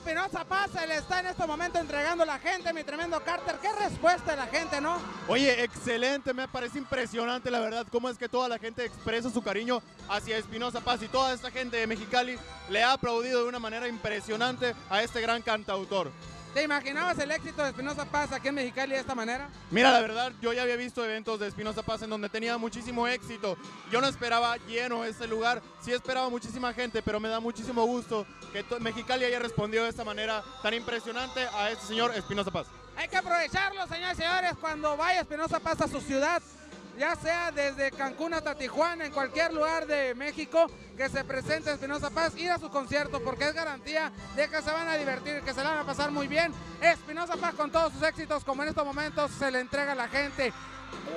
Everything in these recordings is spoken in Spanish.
Espinosa Paz le está en este momento entregando a la gente, mi tremendo Carter. ¿Qué respuesta de la gente, no? Oye, excelente, me parece impresionante la verdad cómo es que toda la gente expresa su cariño hacia Espinosa Paz y toda esta gente de Mexicali le ha aplaudido de una manera impresionante a este gran cantautor. ¿Te imaginabas el éxito de Espinosa Paz aquí en Mexicali de esta manera? Mira, la verdad, yo ya había visto eventos de Espinosa Paz en donde tenía muchísimo éxito. Yo no esperaba lleno ese lugar, sí esperaba muchísima gente, pero me da muchísimo gusto que Mexicali haya respondido de esta manera tan impresionante a este señor Espinosa Paz. Hay que aprovecharlo, señores y señores, cuando vaya Espinosa Paz a su ciudad, ya sea desde Cancún hasta Tijuana, en cualquier lugar de México, que se presente Espinosa Paz, ir a su concierto, porque es garantía de que se van a divertir, que se la van a pasar muy bien. Espinosa Paz con todos sus éxitos, como en estos momentos se le entrega a la gente.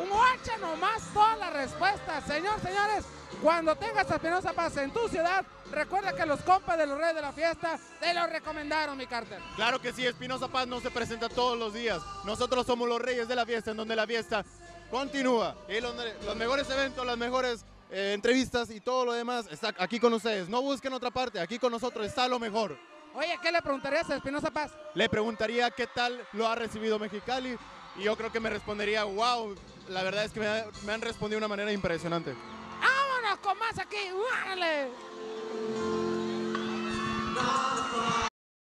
Guacha nomás todas las respuestas, señor, señores. Cuando tengas a Espinosa Paz en tu ciudad, recuerda que los compas de los reyes de la fiesta te lo recomendaron, mi Carter. Claro que sí, Espinosa Paz no se presenta todos los días. Nosotros somos los reyes de la fiesta, en donde la fiesta continúa. Y los, los mejores eventos, las mejores eh, entrevistas y todo lo demás está aquí con ustedes. No busquen otra parte, aquí con nosotros está lo mejor. Oye, ¿qué le preguntarías a Espinosa Paz? Le preguntaría qué tal lo ha recibido Mexicali y yo creo que me respondería, wow, la verdad es que me, ha- me han respondido de una manera impresionante. ¡Vámonos con más aquí! No